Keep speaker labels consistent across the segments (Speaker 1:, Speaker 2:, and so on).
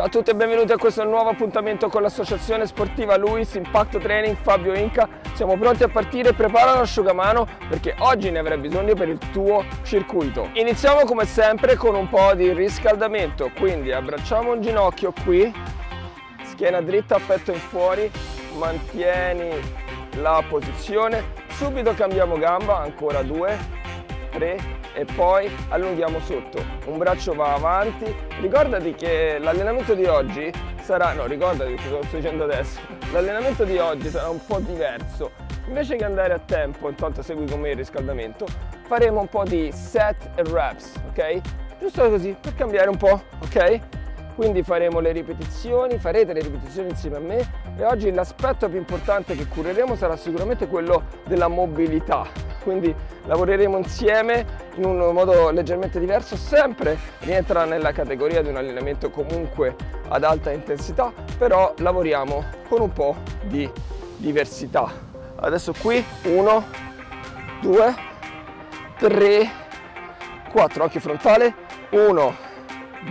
Speaker 1: Ciao a tutti e benvenuti a questo nuovo appuntamento con l'associazione sportiva Luis Impact Training Fabio Inca. Siamo pronti a partire, prepara l'asciugamano perché oggi ne avrai bisogno per il tuo circuito. Iniziamo come sempre con un po' di riscaldamento, quindi abbracciamo un ginocchio qui, schiena dritta, petto in fuori, mantieni la posizione, subito cambiamo gamba, ancora due, tre, e poi allunghiamo sotto. Un braccio va avanti. Ricordati che l'allenamento di oggi sarà, no ricordati cosa sto dicendo adesso, l'allenamento di oggi sarà un po' diverso. Invece che andare a tempo, intanto segui con me il riscaldamento, faremo un po' di set e reps, ok? Giusto così, per cambiare un po', ok? Quindi faremo le ripetizioni, farete le ripetizioni insieme a me e oggi l'aspetto più importante che cureremo sarà sicuramente quello della mobilità, quindi lavoreremo insieme in un modo leggermente diverso, sempre rientra nella categoria di un allenamento comunque ad alta intensità, però lavoriamo con un po' di diversità. Adesso qui 1, 2, 3, 4, occhio frontale, 1,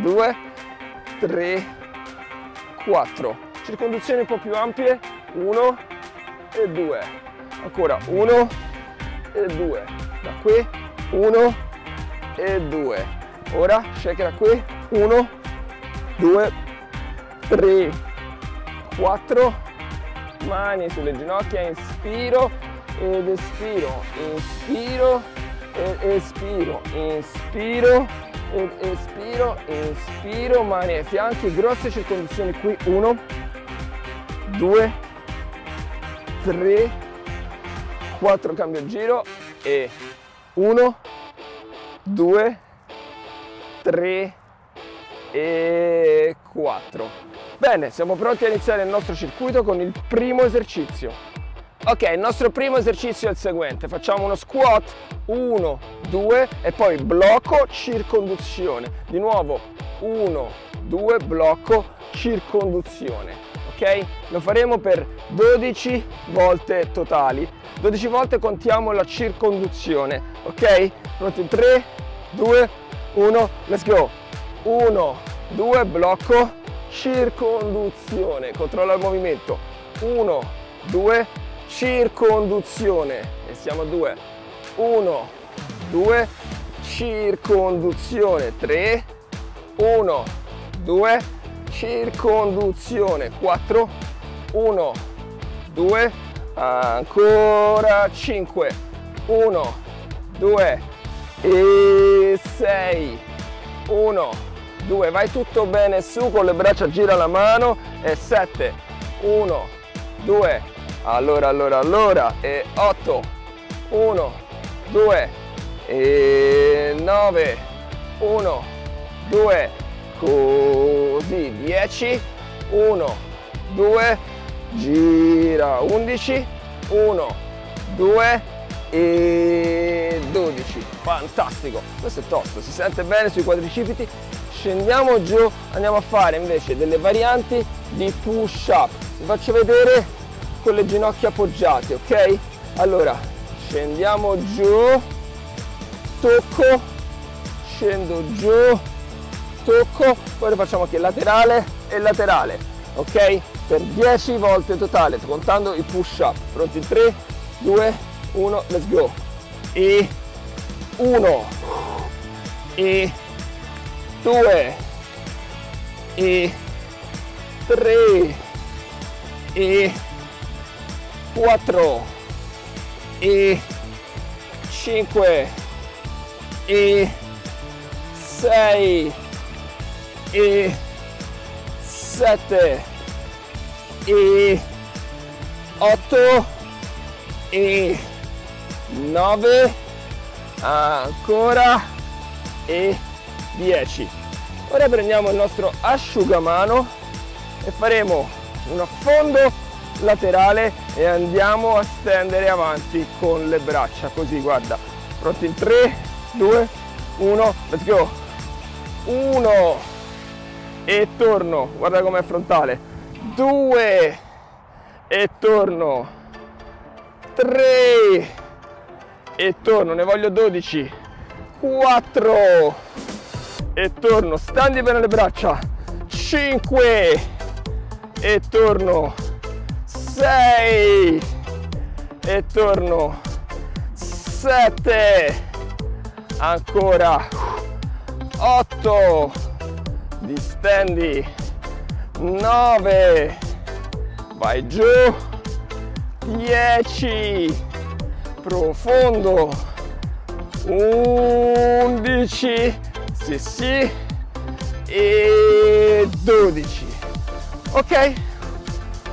Speaker 1: 2, 3, 4. Circonduzioni un po' più ampie, 1 e 2. Ancora 1 e 2 da qui 1 e 2 ora shaker da qui 1 2 3 4 mani sulle ginocchia inspiro ed espiro inspiro ed espiro inspiro ed espiro inspiro mani ai fianchi. Grosse circonduzioni qui. 1 2 3 4 cambio giro. E 1 2 3 e 4 bene siamo pronti a iniziare il nostro circuito con il primo esercizio ok il nostro primo esercizio è il seguente facciamo uno squat 1 2 e poi blocco circonduzione di nuovo 1 2 blocco circonduzione ok? Lo faremo per 12 volte totali. 12 volte contiamo la circonduzione, ok? Pronti? 3, 2, 1, let's go! 1, 2, blocco, circonduzione, controlla il movimento. 1, 2, circonduzione. E siamo a 2. 1, 2, circonduzione. 3, 1, 2, circonduzione 4 1 2 ancora 5 1 2 e 6 1 2 vai tutto bene su con le braccia gira la mano e 7 1 2 allora allora allora e 8 1 2 e 9 1 2 così 10 1 2 gira 11 1 2 e 12 fantastico. Questo è tosto si sente bene sui quadricipiti? Scendiamo giù andiamo a fare invece delle varianti di push up vi faccio vedere con le ginocchia appoggiate ok allora scendiamo giù tocco scendo giù tocco, poi lo facciamo anche laterale e laterale, ok? Per 10 volte totale, contando i push up. Pronti? 3, 2, 1, let's go. E 1, e 2, e 3, e 4, e 5, e 6, e 7 e 8 e 9 ancora e 10 ora prendiamo il nostro asciugamano e faremo un affondo laterale e andiamo a stendere avanti con le braccia così guarda. Pronti? In 3 2 1 let's go. 1 e torno, guarda com'è frontale, 2 e torno, 3 e torno, ne voglio 12, 4 e torno, standi bene le braccia, 5 e torno 6 e torno. 7 ancora. 8 distendi. 9 vai giù. 10 profondo. 11 sì sì. E 12 ok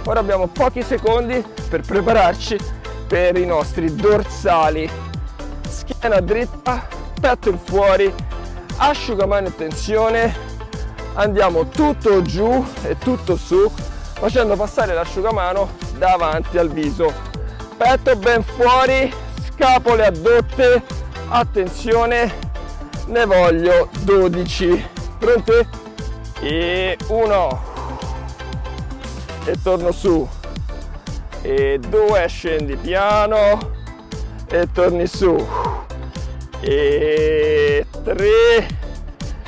Speaker 1: ora abbiamo pochi secondi per prepararci per i nostri dorsali. Schiena dritta petto in fuori asciugamano in tensione. Andiamo tutto giù e tutto su facendo passare l'asciugamano davanti al viso. Petto ben fuori scapole addotte attenzione ne voglio 12 pronte e 1 e torno su. E 2 scendi piano. E torni su. E 3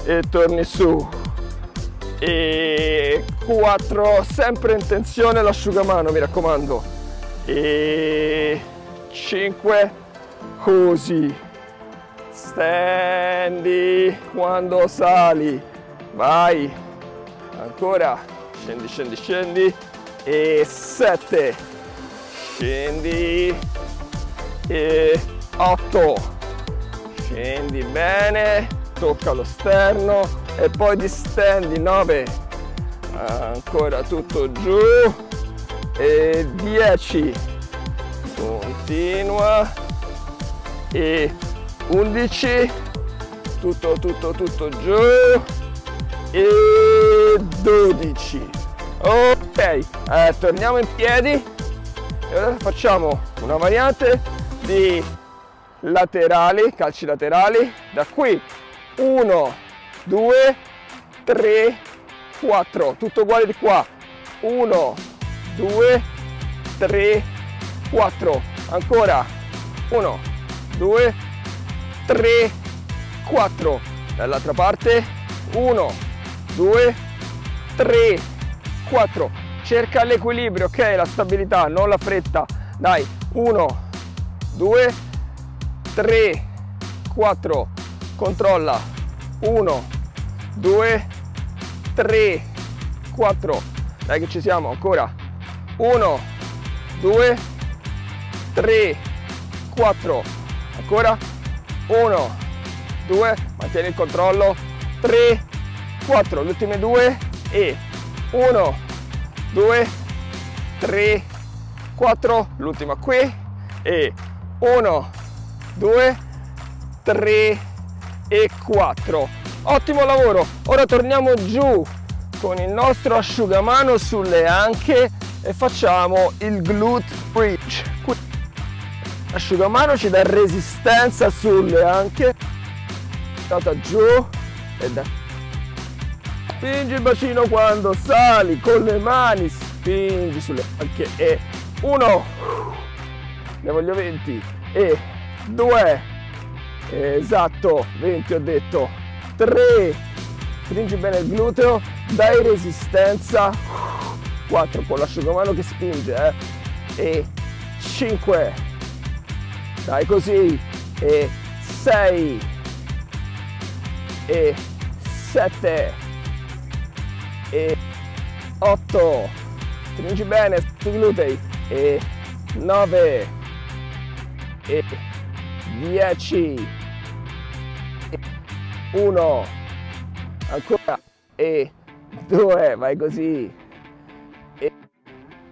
Speaker 1: e torni su. E 4 sempre in tensione l'asciugamano mi raccomando. E 5 così. Stendi quando sali. Vai. Ancora. Scendi scendi scendi e 7 scendi e 8 scendi bene tocca lo sterno e poi distendi 9 ancora tutto giù e 10 continua e 11 tutto tutto tutto giù e 12 ok eh, torniamo in piedi. E ora facciamo una variante di laterali calci laterali. Da qui 1 2 3 4 tutto uguale di qua. 1 2 3 4 ancora. 1 2 3 4 dall'altra parte 1 2 3 4 cerca l'equilibrio ok la stabilità non la fretta. Dai 1 2 3 4 controlla. 1 2 3 4 dai che ci siamo ancora. 1 2 3 4 ancora. 1 2 mantieni il controllo. 3 4 le ultime due e 1 2 3 4 l'ultima qui e 1 2 3 e 4 ottimo lavoro! Ora torniamo giù con il nostro asciugamano sulle anche e facciamo il glute bridge. L'asciugamano ci dà resistenza sulle anche. Andata giù e da spingi il bacino quando sali con le mani spingi sulle anche e uno ne voglio 20 e 2 esatto 20 ho detto. 3 stringi bene il gluteo dai resistenza. 4 con l'asciugamano che spinge eh? e 5 dai così. E 6 e 7 e 8 stringi bene i glutei. E 9 e 10 1 ancora. E 2 vai così. E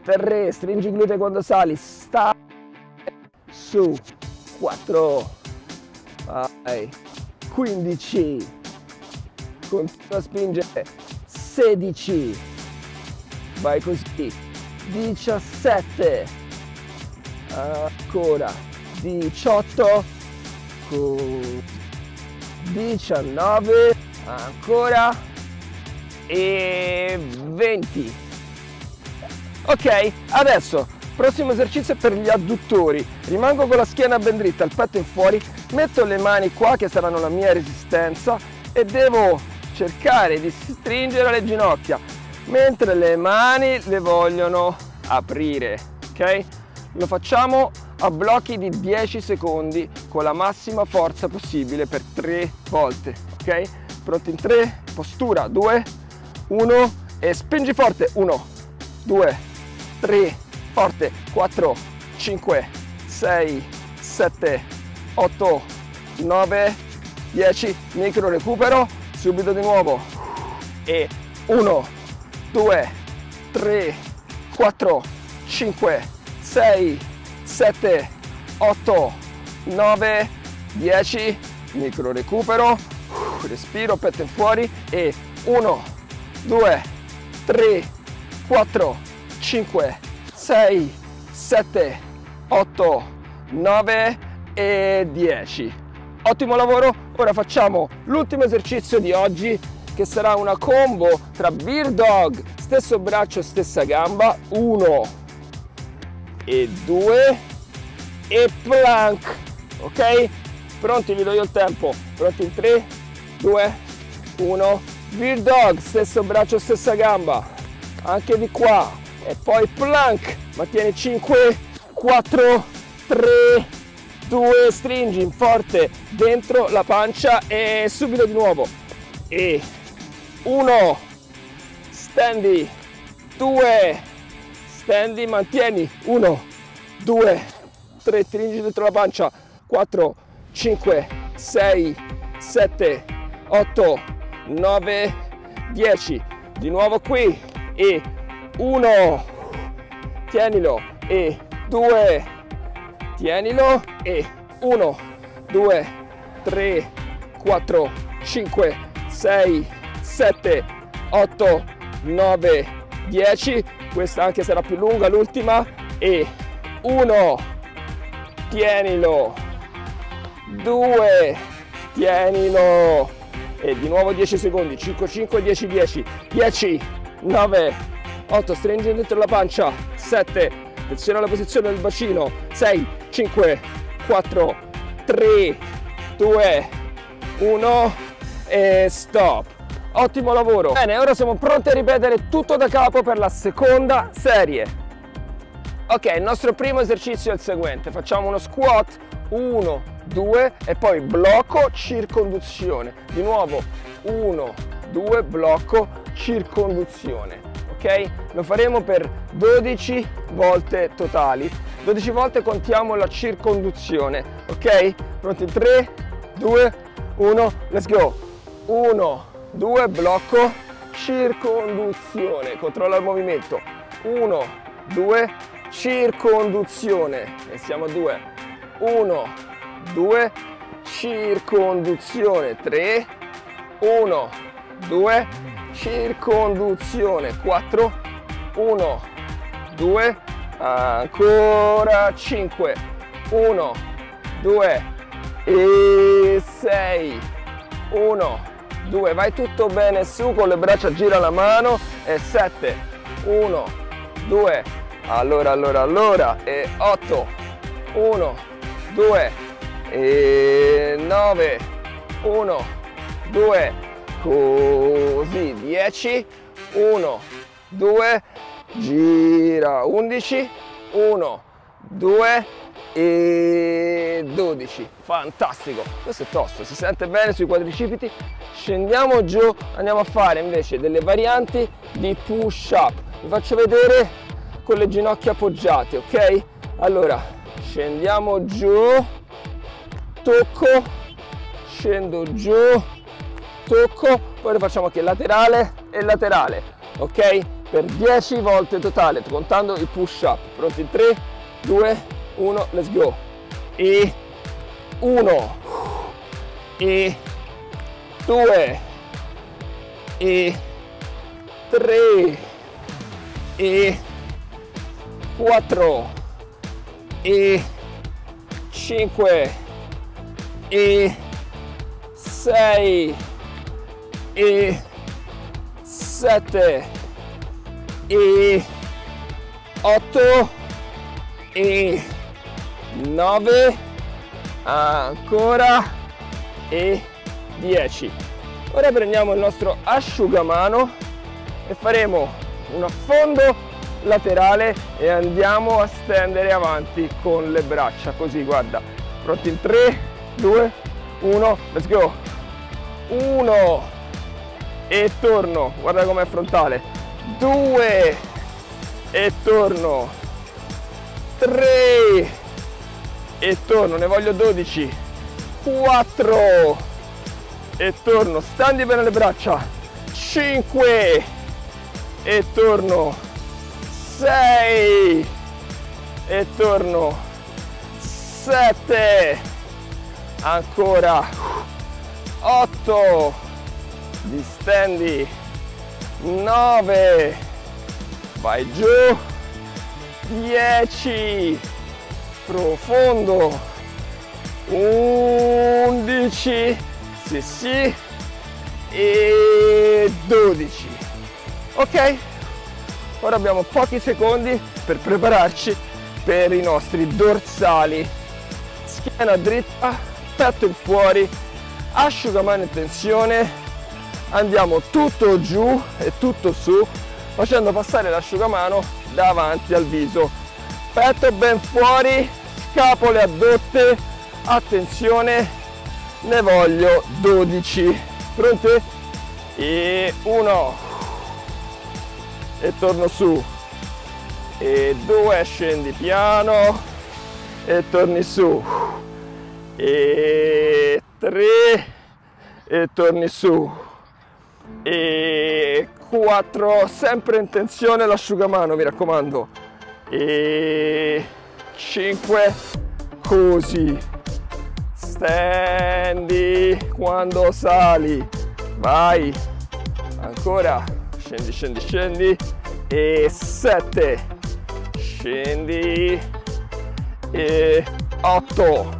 Speaker 1: 3 stringi i glutei quando sali. Sta su. 4 vai. 15 continua a spingere 16 vai così. 17 ancora. 18 19 ancora. E 20 ok adesso prossimo esercizio per gli adduttori. Rimango con la schiena ben dritta il petto in fuori metto le mani qua che saranno la mia resistenza e devo cercare di stringere le ginocchia mentre le mani le vogliono aprire, ok? Lo facciamo a blocchi di 10 secondi con la massima forza possibile per 3 volte, ok? Pronti in 3, postura 2, 1 e spingi forte, 1, 2, 3, forte, 4, 5, 6, 7, 8, 9, 10, micro recupero, subito di nuovo. E 1, 2, 3, 4, 5, 6, 7, 8, 9, 10, micro recupero, respiro, petto fuori. E 1, 2, 3, 4, 5, 6, 7, 8, 9 e 10. Ottimo lavoro, ora facciamo l'ultimo esercizio di oggi che sarà una combo tra Beer Dog, stesso braccio, stessa gamba, 1 e 2 e plank, ok? Pronti, vi do io il tempo, pronti? In 3, 2, 1, Beer Dog, stesso braccio, stessa gamba, anche di qua. E poi plank, mantieni 5, 4, 3, 2, stringi forte dentro la pancia e subito di nuovo. E 1 stendi 2 stendi mantieni 1 2 3 stringi dentro la pancia 4 5 6 7 8 9 10 di nuovo qui e 1 tienilo e 2 tienilo. E 1 2 3 4 5 6 7, 8, 9, 10, questa anche sarà più lunga l'ultima. E 1, tienilo, 2, tienilo. E di nuovo 10 secondi, 5, 5, 10, 10, 10, 9, 8, stringi dentro la pancia, 7, attenzione alla posizione del bacino, 6, 5, 4, 3, 2, 1 e stop. Ottimo lavoro! Bene, ora siamo pronti a ripetere tutto da capo per la seconda serie. Ok, il nostro primo esercizio è il seguente. Facciamo uno squat, 1, 2 e poi blocco, circonduzione. Di nuovo, 1, 2, blocco, circonduzione. Ok? Lo faremo per 12 volte totali. 12 volte contiamo la circonduzione. Ok? Pronti? 3, 2, 1, let's go! 1, 2 blocco circonduzione controlla il movimento 1 2 circonduzione e siamo a 2 1 2 circonduzione 3 1 2 circonduzione 4 1 2 ancora 5 1 2 e 6 1 2, vai tutto bene su con le braccia, gira la mano e 7, 1, 2, allora, allora, allora e 8, 1, 2 e 9, 1, 2, così, 10, 1, 2, gira, 11, 1, 2 e 12 fantastico. Questo è tosto si sente bene sui quadricipiti? Scendiamo giù andiamo a fare invece delle varianti di push up. Vi faccio vedere con le ginocchia appoggiate ok? Allora scendiamo giù tocco scendo giù tocco poi lo facciamo anche laterale e laterale ok? Per 10 volte totale contando i push up. Pronti? In 3 2 1, let's go. E 1, e 2, e 3, e 4, e 5, e 6, e 7, e 8, e 9 ancora. E 10 ora prendiamo il nostro asciugamano e faremo un affondo laterale e andiamo a stendere avanti con le braccia. Così guarda. Pronti? In 3 2 1 let's go. 1 e torno. Guarda com'è frontale. 2 e torno. 3 e torno. Ne voglio 12 4 e torno. Standi bene le braccia. 5 e torno. 6 e torno. 7 ancora. 8 distendi 9 vai giù. 10 profondo. 11 sì sì. E 12 ok. Ora abbiamo pochi secondi per prepararci per i nostri dorsali. Schiena dritta petto in fuori asciugamano in tensione andiamo tutto giù e tutto su facendo passare l'asciugamano davanti al viso. Petto ben fuori scapole addotte attenzione ne voglio 12 pronte e 1 e torno su. E 2 scendi piano. E torni su. E 3 e torni su e 4 sempre in tensione l'asciugamano mi raccomando. E 5 così. Stendi quando sali vai. Ancora scendi scendi scendi. E 7 scendi. E 8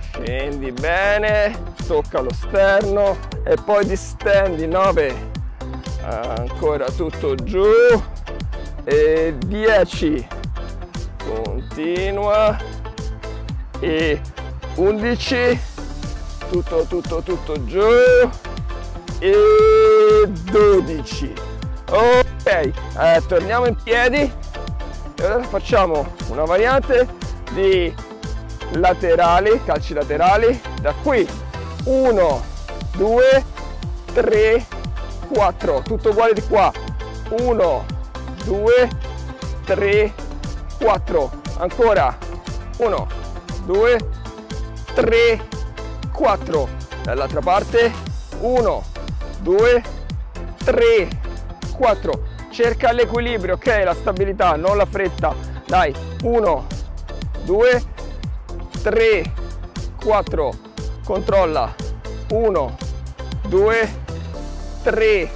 Speaker 1: scendi bene tocca lo sterno e poi distendi 9 ancora tutto giù e 10 continua. E 11 tutto tutto tutto giù. E 12 ok eh, torniamo in piedi. E ora facciamo una variante di laterali calci laterali da qui 1 2 3 4 tutto uguale di qua. 1 2 3 4 ancora. 1 2 3 4 dall'altra parte. 1 2 3 4 cerca l'equilibrio ok? La stabilità non la fretta. Dai. 1 2 3 4 controlla. 1 2 3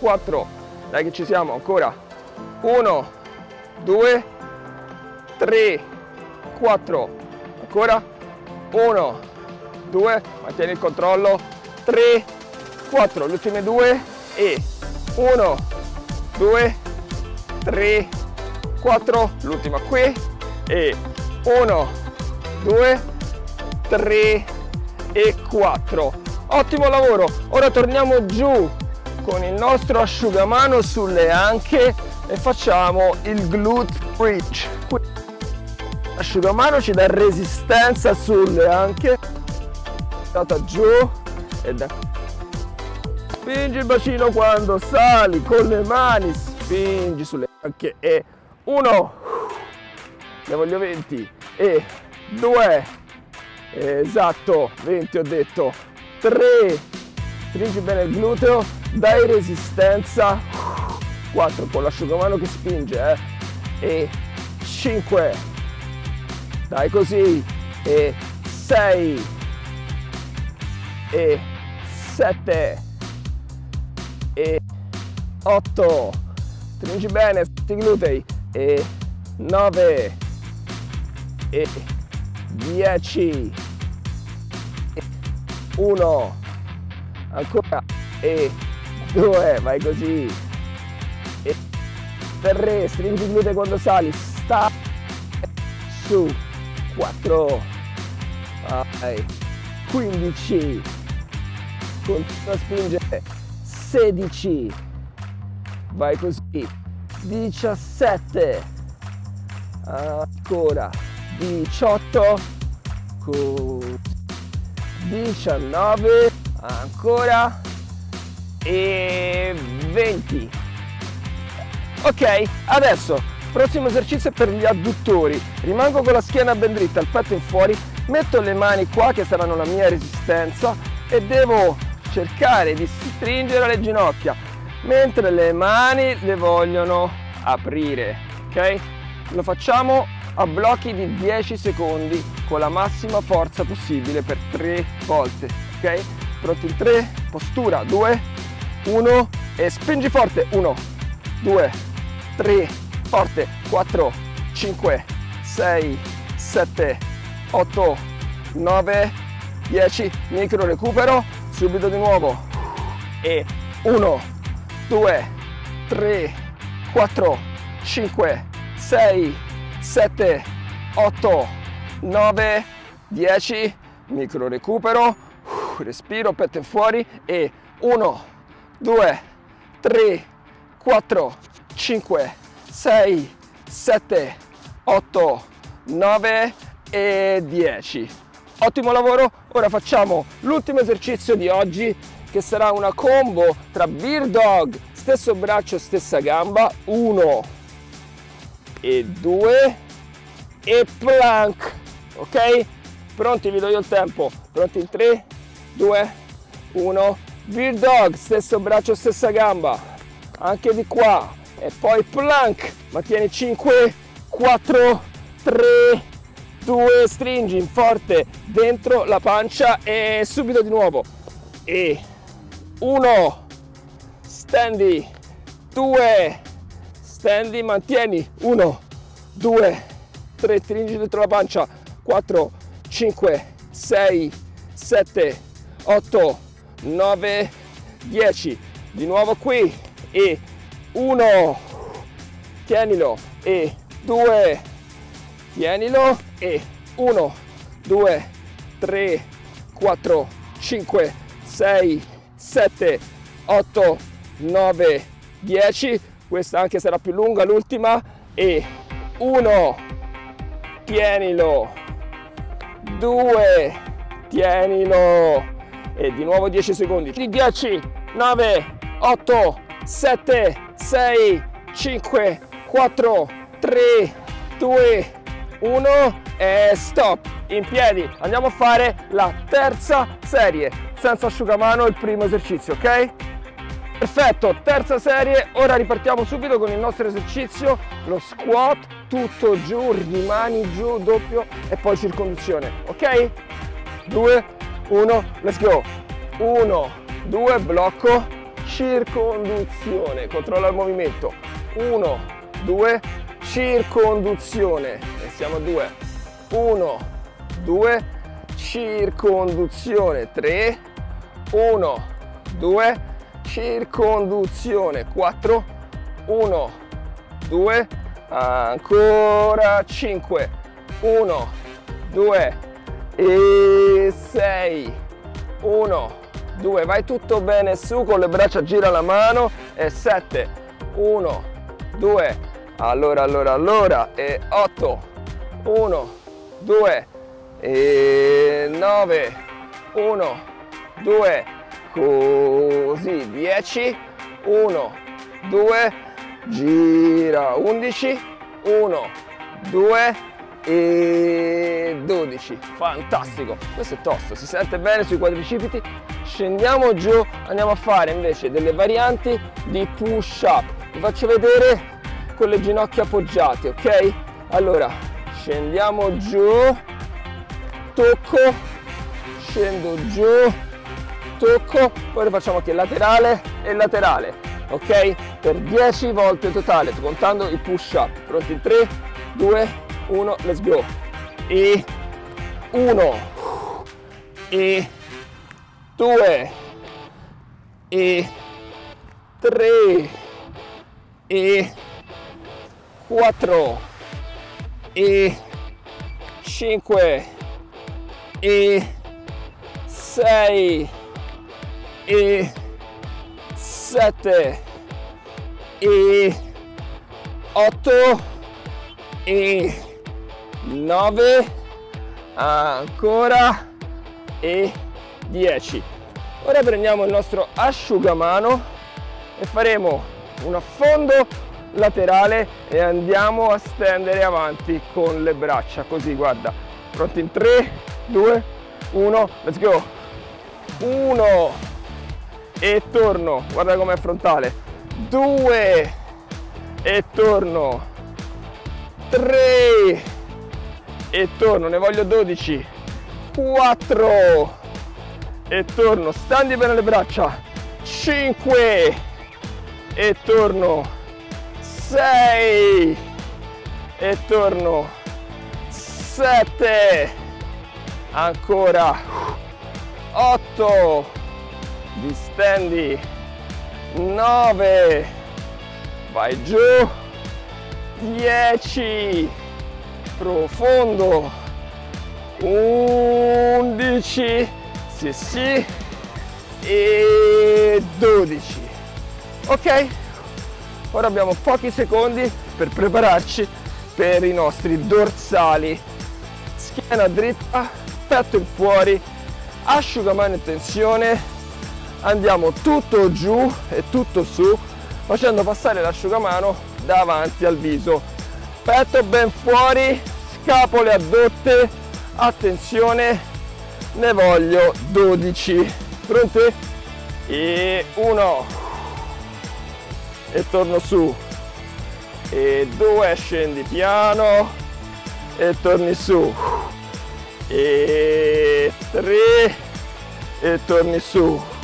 Speaker 1: 4 dai che ci siamo ancora. 1 2 3 4 ancora. 1 2 mantieni il controllo. 3 4 le ultime due e 1 2 3 4 l'ultima qui e 1 2 3 e 4 ottimo lavoro. Ora torniamo giù con il nostro asciugamano sulle anche e facciamo il glute bridge. L'asciugamano ci dà resistenza sulle anche. Stata giù e da spingi il bacino quando sali con le mani spingi sulle anche e uno. Ne voglio 20 e due esatto 20 ho detto. 3 stringi bene il gluteo dai resistenza. 4 con l'asciugamano che spinge eh? e 5 dai così. E 6 e 7 e 8 stringi bene i glutei. E 9 e 10 e 1 ancora. E 2 vai così. E 3 stringi i glutei quando sali. Sta. Su. 4 vai. 15 continua a spingere. 16 vai così. 17 ancora 18 19 ancora e 20 ok adesso prossimo esercizio è per gli adduttori. Rimango con la schiena ben dritta il petto in fuori metto le mani qua che saranno la mia resistenza e devo cercare di stringere le ginocchia mentre le mani le vogliono aprire ok? Lo facciamo a blocchi di 10 secondi con la massima forza possibile per 3 volte ok? Pronti? In 3 postura 2 1 e spingi forte 1 2 3 forte 4 5 6 7 8 9 10 micro recupero subito di nuovo. E 1 2 3 4 5 6 7 8 9 10 micro recupero. Respiro petto fuori. E 1 2 3 4 5 6 7 8 9 e 10 ottimo lavoro. Ora facciamo l'ultimo esercizio di oggi che sarà una combo tra beer dog stesso braccio stessa gamba. 1 e 2 e plank ok? Pronti vi do io il tempo. Pronti in 3 2 1 beer dog stesso braccio stessa gamba. Anche di qua. E poi plank mantieni 5 4 3 2 stringi forte dentro la pancia e subito di nuovo. E 1 stendi 2 stendi mantieni. 1 2 3 stringi dentro la pancia. 4 5 6 7 8 9 10 di nuovo qui. E 1 tienilo. E 2 tienilo. E 1 2 3 4 5 6 7 8 9 10 questa anche sarà più lunga l'ultima. E 1 tienilo. 2 tienilo. E di nuovo 10 secondi. 10 9 8 7 6 5 4 3 2 1 e stop. In piedi. Andiamo a fare la terza serie. Senza asciugamano il primo esercizio ok perfetto terza serie. Ora ripartiamo subito con il nostro esercizio lo squat tutto giù rimani giù doppio e poi circonduzione ok? 2 1 let's go. 1 2 blocco circonduzione controlla il movimento. 1 2 circonduzione e siamo a 2 1 2 circonduzione 3 1 2 circonduzione 4 1 2 ancora 5 1 2 e 6 1 2 vai tutto bene su con le braccia gira la mano e 7 1 2 allora allora allora e 8 1 2 e 9 1 2 così 10 1 2 gira 11 1 2 e 12 fantastico. Questo è tosto si sente bene sui quadricipiti? Scendiamo giù andiamo a fare invece delle varianti di push up. Vi faccio vedere con le ginocchia appoggiate ok? Allora scendiamo giù tocco scendo giù tocco poi facciamo anche laterale e laterale ok? Per 10 volte totale contando i push up. Pronti? In 3 2 1 let's go. E 1 e 2 e 3 e 4 e 5 e 6 e 7 e 8 e 9 ancora. E 10 ora prendiamo il nostro asciugamano e faremo un affondo laterale e andiamo a stendere avanti con le braccia. Così guarda. Pronti? In 3 2 1 let's go. 1 e torno. Guarda com'è frontale. 2 e torno. 3 e torno. Ne voglio 12 4 e torno. Standi bene le braccia. 5 e torno. 6 e torno. 7 ancora. 8 distendi 9 vai giù. 10 profondo. 11 sì sì. E 12 ok. Ora abbiamo pochi secondi per prepararci per i nostri dorsali. Schiena dritta petto in fuori asciugamano in tensione andiamo tutto giù e tutto su facendo passare l'asciugamano davanti al viso. Petto ben fuori scapole addotte attenzione ne voglio 12 pronte e 1 e torno su. E 2 scendi piano e torni su. E 3 e torni su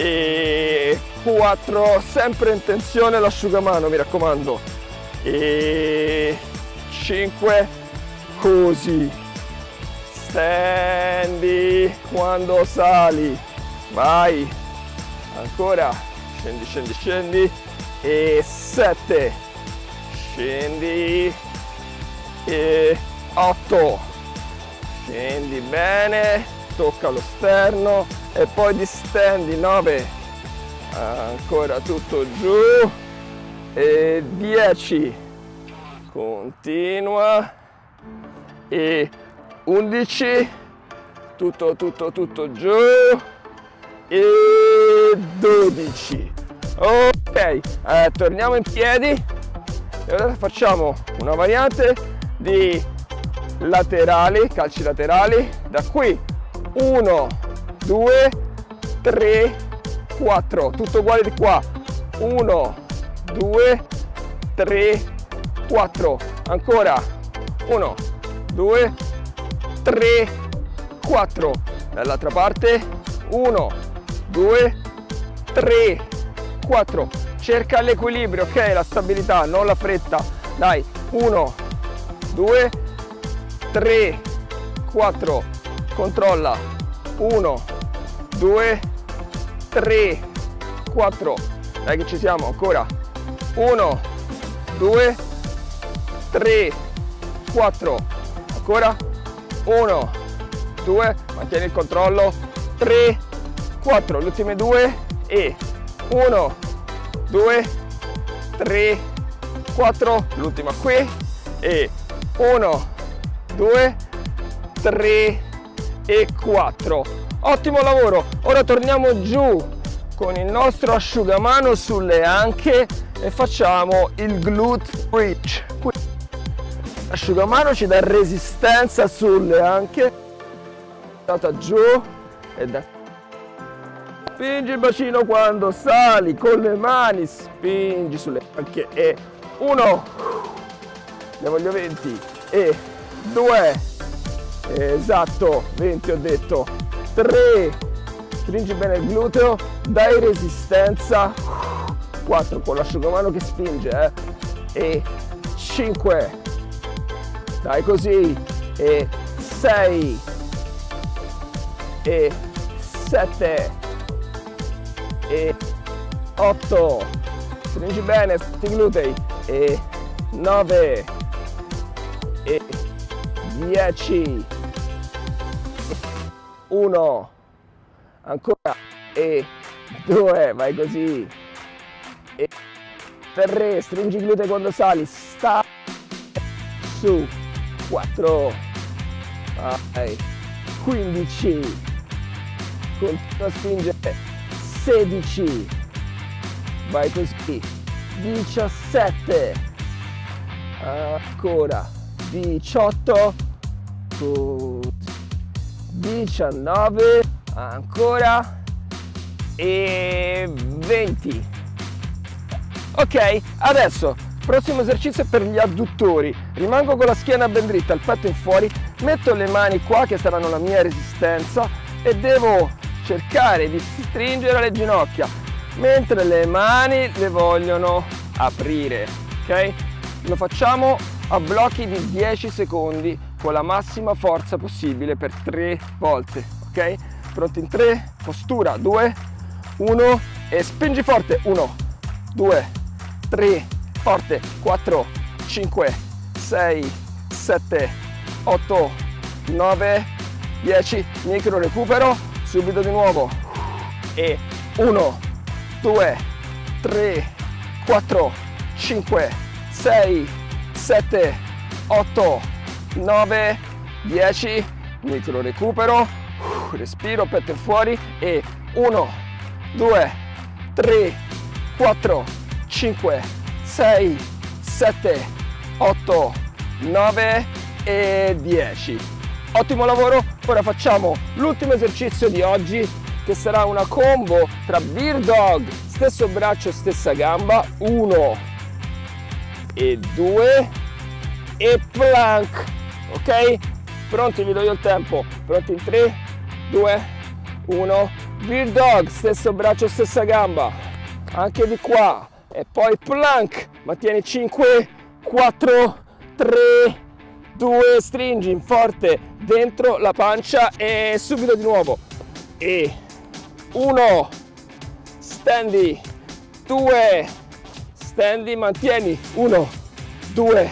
Speaker 1: e 4 sempre in tensione l'asciugamano mi raccomando. E 5 così. Stendi quando sali vai. Ancora. Scendi scendi scendi. E 7 scendi. E 8 scendi bene tocca lo sterno e poi distendi 9 ancora tutto giù e 10 continua. E 11 tutto tutto tutto giù. E 12 ok eh, torniamo in piedi. E ora facciamo una variante di laterali calci laterali. Da qui 1 2 3 4 tutto uguale di qua. 1 2 3 4 ancora. 1 2 3 4 dall'altra parte. 1 2 3 4 cerca l'equilibrio ok? La stabilità non la fretta. Dai. 1 2 3 4 controlla. 1 2 3 4 dai che ci siamo ancora. 1 2 3 4 ancora. 1 2 mantieni il controllo. 3 4 le ultime due. E 1 2 3 4 l'ultima qui. E 1 2 3 e 4 ottimo lavoro. Ora torniamo giù con il nostro asciugamano sulle anche e facciamo il glute bridge l'asciugamano ci dà resistenza sulle anche. Data giù e da spingi il bacino quando sali con le mani spingi sulle anche e uno. Ne voglio 20 e 2 esatto 20 ho detto 3 stringi bene il gluteo dai resistenza. 4 con l'asciugamano che spinge eh? e 5 dai così. E 6 e 7 e 8 stringi bene i glutei. E 9 e 10 1 ancora. E 2, vai così, e 3, stringi i glutei quando sali, sta, su, 4, vai, 15, continua a spingere, 16, vai così, 17, ancora, 18, 19, ancora, e 20. Ok, adesso prossimo esercizio è per gli adduttori. Rimango con la schiena ben dritta, il petto in fuori, metto le mani qua che saranno la mia resistenza e devo cercare di stringere le ginocchia mentre le mani le vogliono aprire, ok? Lo facciamo a blocchi di 10 secondi con la massima forza possibile per 3 volte, ok? Pronti in 3, postura 2, 1 e spingi forte 1 2 3 forte 4 5 6 7 8 9 10 micro recupero subito di nuovo e 1 2 3 4 5 6 7 8 9 10 micro recupero respiro petto fuori e 1 2, 3, 4, 5, 6, 7, 8, 9 e 10. Ottimo lavoro, ora facciamo l'ultimo esercizio di oggi che sarà una combo tra Beer Dog, stesso braccio, stessa gamba, 1 e 2 e plank, ok? Pronti, vi do io il tempo, pronti? In 3, 2, 1 Beer Dog, stesso braccio, stessa gamba, anche di qua, e poi plank, mantieni 5, 4, 3, 2, stringi in forte dentro la pancia e subito di nuovo, e 1, stendi, 2, stendi, mantieni, 1, 2,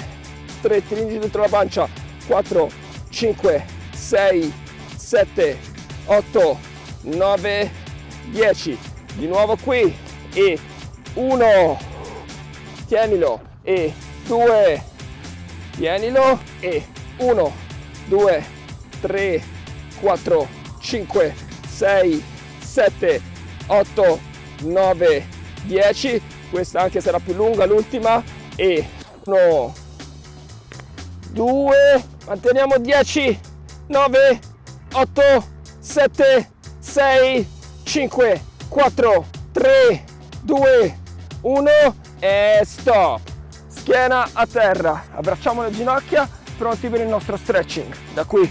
Speaker 1: 3, stringi dentro la pancia, 4, 5, 6, 7, 8, 9, 10. Di nuovo qui e 1, tienilo e 2, tienilo e 1, 2, 3, 4, 5, 6, 7, 8, 9, 10. Questa anche sarà più lunga l'ultima e 1, 2, manteniamo 10, 9, 8, 7, 6, 5, 4, 3, 2, 1 e stop. Schiena a terra, abbracciamo le ginocchia, pronti per il nostro stretching. Da qui.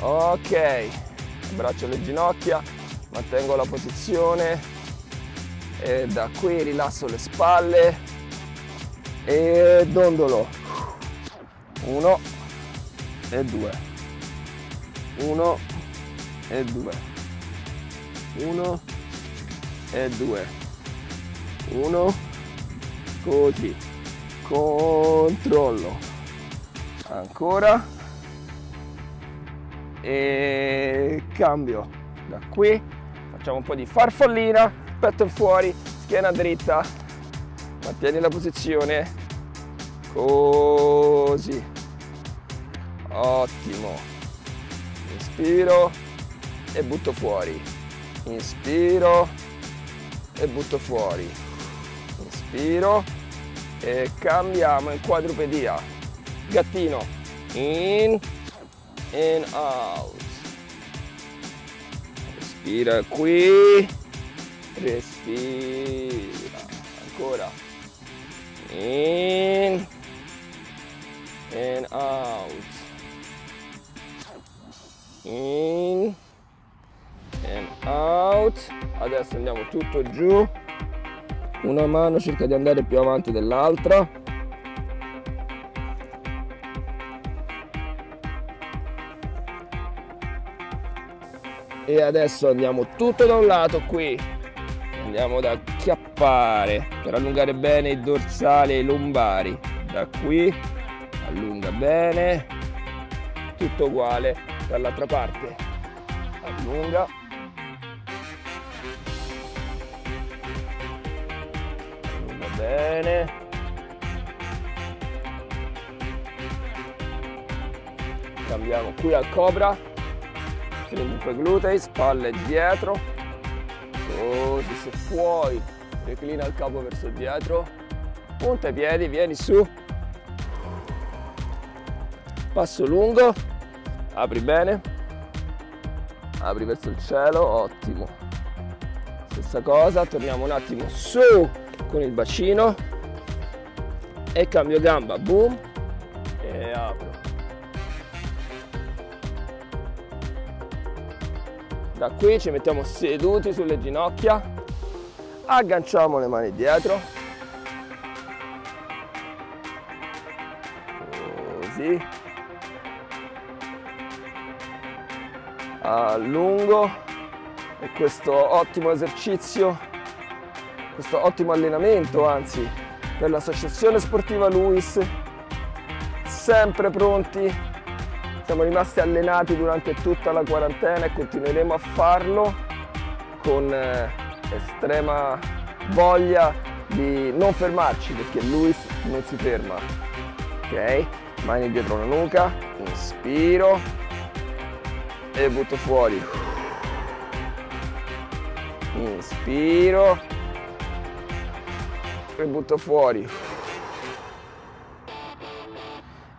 Speaker 1: Ok, abbraccio le ginocchia, mantengo la posizione e da qui rilasso le spalle e dondolo. Uno e due. Uno e due. 1 e 2 1 così. Controllo. Ancora. E cambio. Da qui facciamo un po' di farfallina petto fuori schiena dritta. Mantieni la posizione. Così ottimo. Respiro e butto fuori. Inspiro e butto fuori. Inspiro e cambiamo in quadrupedia. Gattino. In in out. Respira qui. Respira. Ancora. In and out in and out. Adesso andiamo tutto giù. Una mano cerca di andare più avanti dell'altra. E adesso andiamo tutto da un lato qui. Andiamo ad acchiappare per allungare bene i dorsali e i lombari. Da qui allunga bene. Tutto uguale dall'altra parte. Allunga allunga bene. Cambiamo qui al cobra. Stringi i glutei spalle dietro. Così se puoi reclina il capo verso dietro. Punta i piedi vieni su. Passo lungo apri bene. Apri verso il cielo ottimo. Stessa cosa torniamo un attimo su con il bacino. E cambio gamba boom. E apro. Da qui ci mettiamo seduti sulle ginocchia. Agganciamo le mani dietro. Così a lungo e questo ottimo esercizio, questo ottimo allenamento anzi per l'associazione sportiva Luis, sempre pronti, siamo rimasti allenati durante tutta la quarantena e continueremo a farlo con eh, estrema voglia di non fermarci perché Luis non si ferma. Ok? Mani dietro la nuca, inspiro, e butto fuori. Inspiro. E butto fuori.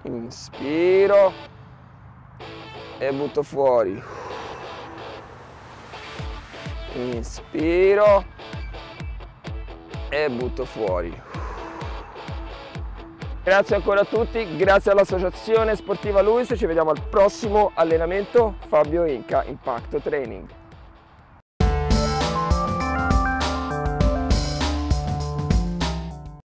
Speaker 1: Inspiro. E butto fuori. Inspiro. E butto fuori Grazie ancora a tutti, grazie all'Associazione Sportiva Luis, ci vediamo al prossimo allenamento Fabio Inca Impacto Training.